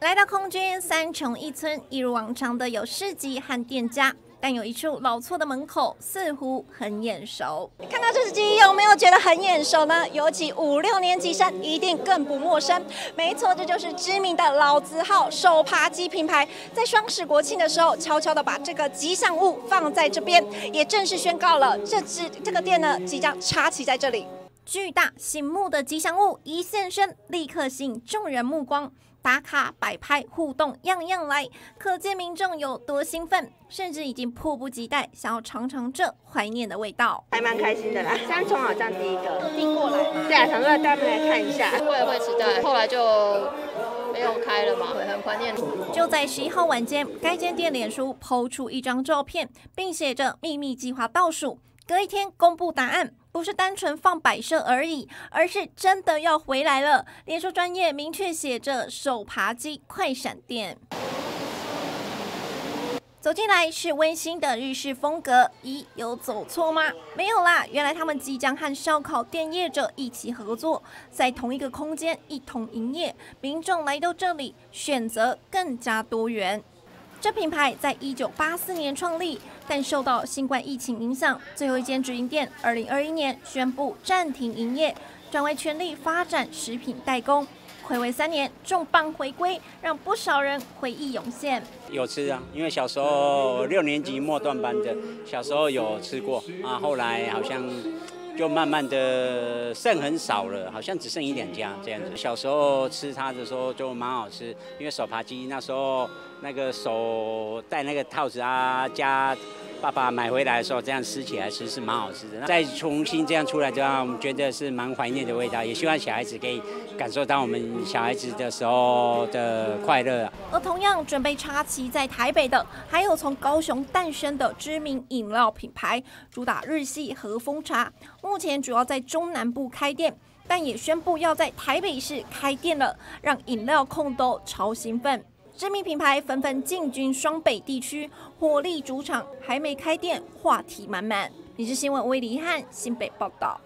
来到空军三重一村，一如往常的有市集和店家，但有一处老厝的门口似乎很眼熟。看到这只鸡，有没有觉得很眼熟呢？尤其五六年级生一定更不陌生。没错，这就是知名的老字号手扒鸡品牌，在双十国庆的时候，悄悄的把这个吉祥物放在这边，也正式宣告了这只这个店呢即将插旗在这里。巨大醒目的吉祥物一现身，立刻吸引众人目光。打卡、摆拍、互动，样样来，可见民众有多兴奋，甚至已经迫不及待想要尝尝这怀念的味道。还蛮开心的啦，三重好像第一个订过来，对啊，想说带他们来看一下。我也会期待，后来就没有开了嘛，很怀念。就在十一号晚间，该间店脸书抛出一张照片，并写着“秘密计划倒数”，隔一天公布答案。不是单纯放摆设而已，而是真的要回来了。连说专业明确写着“手扒鸡快闪店”。走进来是温馨的日式风格，咦，有走错吗？没有啦，原来他们即将和烧烤店业者一起合作，在同一个空间一同营业。民众来到这里，选择更加多元。这品牌在一九八四年创立，但受到新冠疫情影响，最后一间直营店二零二一年宣布暂停营业，转为全力发展食品代工。暌违三年，重磅回归，让不少人回忆涌现。有吃啊，因为小时候六年级末段班的，小时候有吃过啊，后来好像。就慢慢的剩很少了，好像只剩一两家这样子。小时候吃它的时候就蛮好吃，因为手扒鸡那时候那个手戴那个套子啊加。爸爸买回来的时候，这样吃起来其实是蛮好吃的。再重新这样出来，这样我们觉得是蛮怀念的味道，也希望小孩子可以感受到我们小孩子的时候的快乐。而同样准备插旗在台北的，还有从高雄诞生的知名饮料品牌，主打日系和风茶，目前主要在中南部开店，但也宣布要在台北市开店了，让饮料控都超兴奋。知名品牌纷纷进军双北地区，火力主场还没开店，话题满满。你是新闻微李汉新北报道。